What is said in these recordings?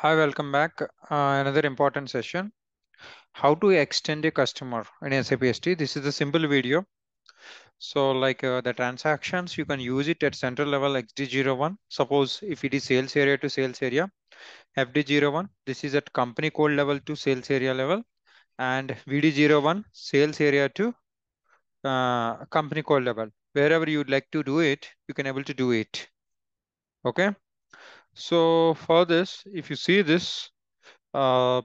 Hi, welcome back. Uh, another important session. How to extend a customer in SAP SD. This is a simple video. So like uh, the transactions, you can use it at central level XD01. Suppose if it is sales area to sales area, FD01, this is at company code level to sales area level and VD01, sales area to uh, company code level. Wherever you'd like to do it, you can able to do it. Okay. So for this, if you see this, uh,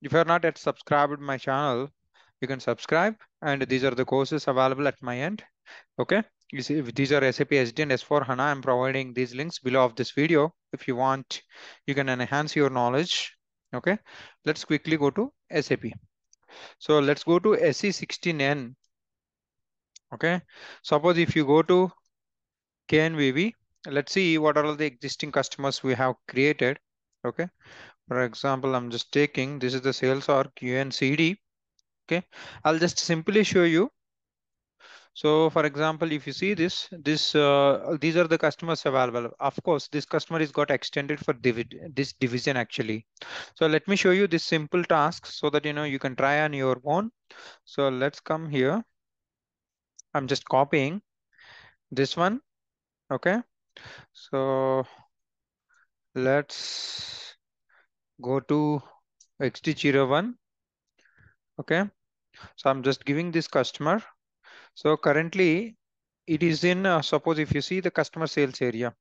if you're not yet subscribed my channel, you can subscribe and these are the courses available at my end. Okay. You see, if these are SAP SD and S4 HANA. I'm providing these links below of this video. If you want, you can enhance your knowledge. Okay. Let's quickly go to SAP. So let's go to SE16N. Okay. Suppose if you go to KNVB, let's see what are all the existing customers we have created. Okay. For example, I'm just taking, this is the sales org UNCD. Okay. I'll just simply show you. So for example, if you see this, this uh, these are the customers available. Of course, this customer is got extended for divi this division actually. So let me show you this simple task so that you know you can try on your own. So let's come here. I'm just copying this one. Okay. So let's go to XD01. Okay. So I'm just giving this customer. So currently it is in, uh, suppose if you see the customer sales area.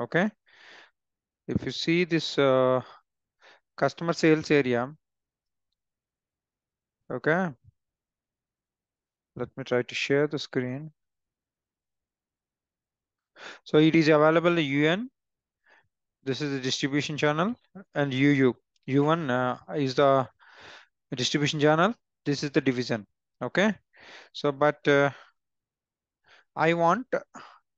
Okay. If you see this uh, customer sales area. Okay. Let me try to share the screen. So it is available UN. This is the distribution channel and UU. U1 uh, is the distribution channel. This is the division. Okay. So, but uh, I want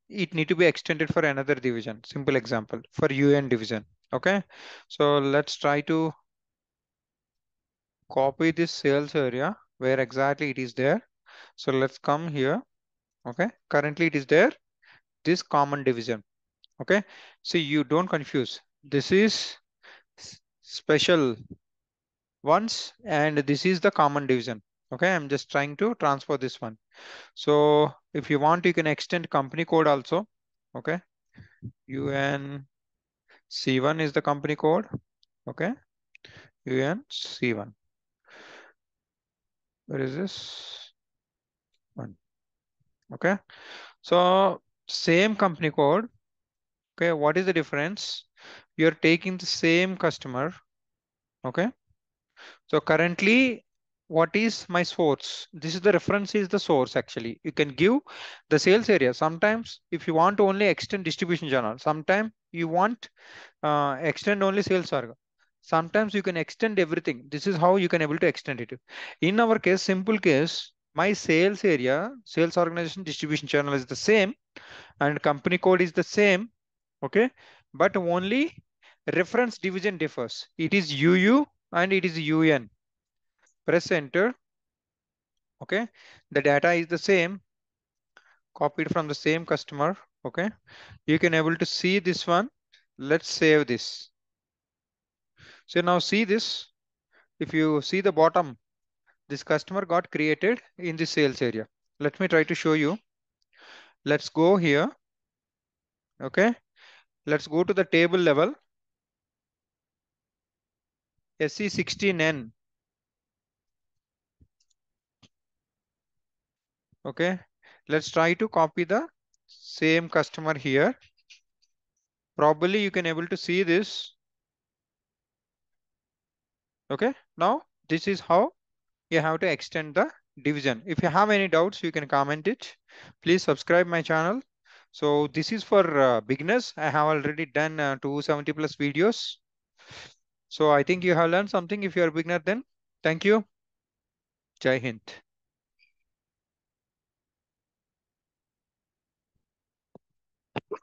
it need to be extended for another division. Simple example for UN division. Okay. So let's try to copy this sales area where exactly it is there. So let's come here. Okay. Currently it is there. This common division. Okay. See, you don't confuse. This is special ones and this is the common division. Okay. I'm just trying to transfer this one. So if you want, you can extend company code also. Okay. UN C1 is the company code. Okay. UN C1. Where is this? One. Okay. So same company code. Okay. What is the difference? You're taking the same customer. Okay. So currently what is my source? This is the reference is the source actually. You can give the sales area. Sometimes if you want to only extend distribution channel, sometimes you want uh, extend only sales org. Sometimes you can extend everything. This is how you can able to extend it. In our case, simple case, my sales area, sales organization distribution channel is the same and company code is the same. Okay. But only reference division differs. It is UU and it is UN press enter. Okay, the data is the same, copied from the same customer. Okay, you can able to see this one. Let's save this. So now see this. If you see the bottom, this customer got created in the sales area. Let me try to show you. Let's go here. Okay, let's go to the table level. SE16N. Okay, let's try to copy the same customer here. Probably you can able to see this. Okay, now this is how you have to extend the division. If you have any doubts, you can comment it. Please subscribe my channel. So this is for uh, beginners. I have already done uh, 270 plus videos. So I think you have learned something. If you are a beginner, then thank you. Jai Hind.